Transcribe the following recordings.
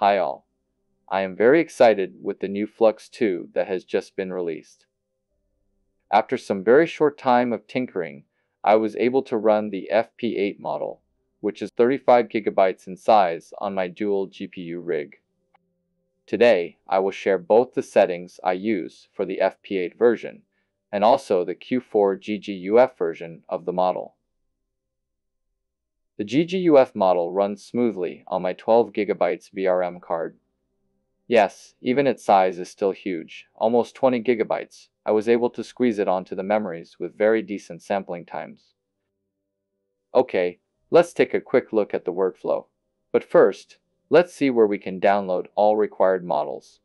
Hi all. I am very excited with the new Flux 2 that has just been released. After some very short time of tinkering, I was able to run the FP8 model, which is 35 gigabytes in size on my dual GPU rig. Today, I will share both the settings I use for the FP8 version and also the Q4 GGUF version of the model. The GGUF model runs smoothly on my 12GB VRM card. Yes, even its size is still huge, almost 20 gigabytes. I was able to squeeze it onto the memories with very decent sampling times. Okay, let's take a quick look at the workflow. But first, let's see where we can download all required models.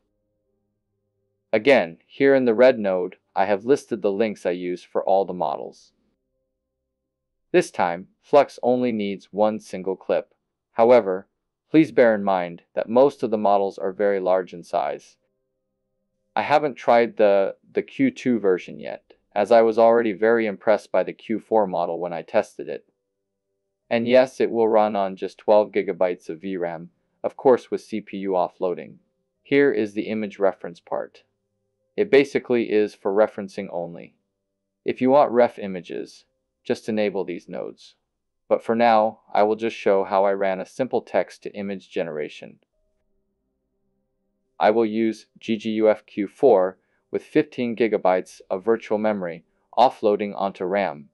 Again, here in the red node, I have listed the links I use for all the models. This time, Flux only needs one single clip. However, please bear in mind that most of the models are very large in size. I haven't tried the, the Q2 version yet, as I was already very impressed by the Q4 model when I tested it. And yes, it will run on just 12 gigabytes of VRAM, of course with CPU offloading. Here is the image reference part. It basically is for referencing only. If you want ref images, just enable these nodes. But for now, I will just show how I ran a simple text to image generation. I will use GGUF-Q4 with 15 gigabytes of virtual memory offloading onto RAM.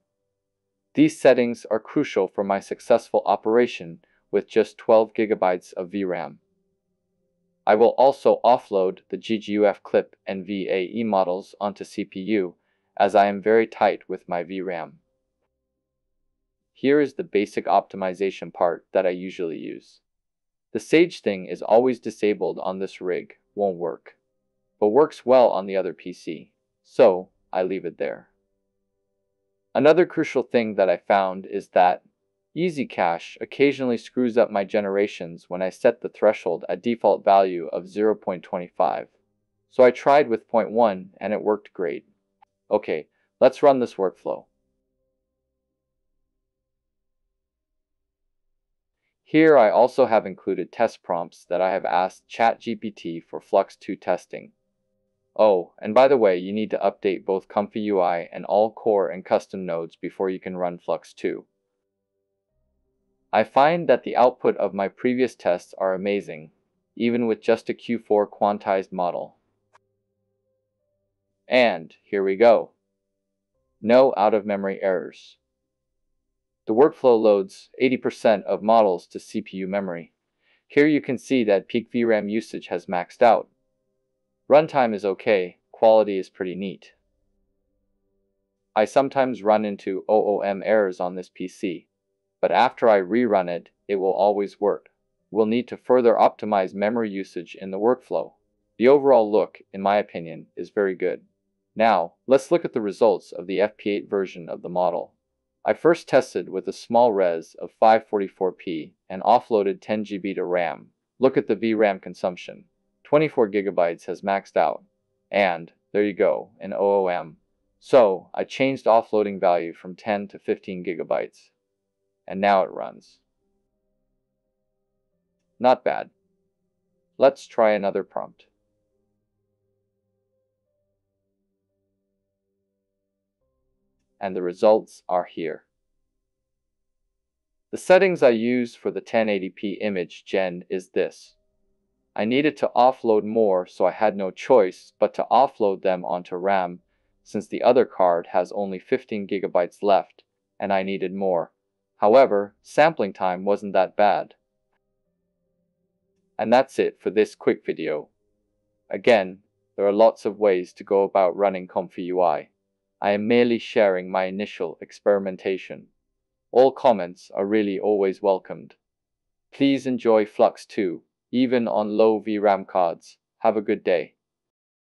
These settings are crucial for my successful operation with just 12 gigabytes of VRAM. I will also offload the GGUF clip and VAE models onto CPU as I am very tight with my VRAM. Here is the basic optimization part that I usually use. The Sage thing is always disabled on this rig, won't work, but works well on the other PC, so I leave it there. Another crucial thing that I found is that Easy EasyCache occasionally screws up my generations when I set the threshold at default value of 0.25. So I tried with 0.1 and it worked great. Okay, let's run this workflow. Here I also have included test prompts that I have asked ChatGPT for Flux 2 testing. Oh, and by the way, you need to update both Comfy UI and all core and custom nodes before you can run Flux 2. I find that the output of my previous tests are amazing, even with just a Q4 quantized model. And here we go. No out-of-memory errors. The workflow loads 80% of models to CPU memory. Here you can see that peak VRAM usage has maxed out. Runtime is okay, quality is pretty neat. I sometimes run into OOM errors on this PC, but after I rerun it, it will always work. We'll need to further optimize memory usage in the workflow. The overall look, in my opinion, is very good. Now, let's look at the results of the FP8 version of the model. I first tested with a small res of 544p and offloaded 10 GB to RAM. Look at the VRAM consumption. 24 gigabytes has maxed out. And, there you go, an OOM. So, I changed offloading value from 10 to 15 gigabytes. And now it runs. Not bad. Let's try another prompt. And the results are here. The settings I use for the 1080p image gen is this. I needed to offload more so I had no choice but to offload them onto RAM since the other card has only 15 gigabytes left and I needed more. However, sampling time wasn't that bad. And that's it for this quick video. Again, there are lots of ways to go about running Comfy UI. I am merely sharing my initial experimentation. All comments are really always welcomed. Please enjoy Flux 2, even on low VRAM cards. Have a good day.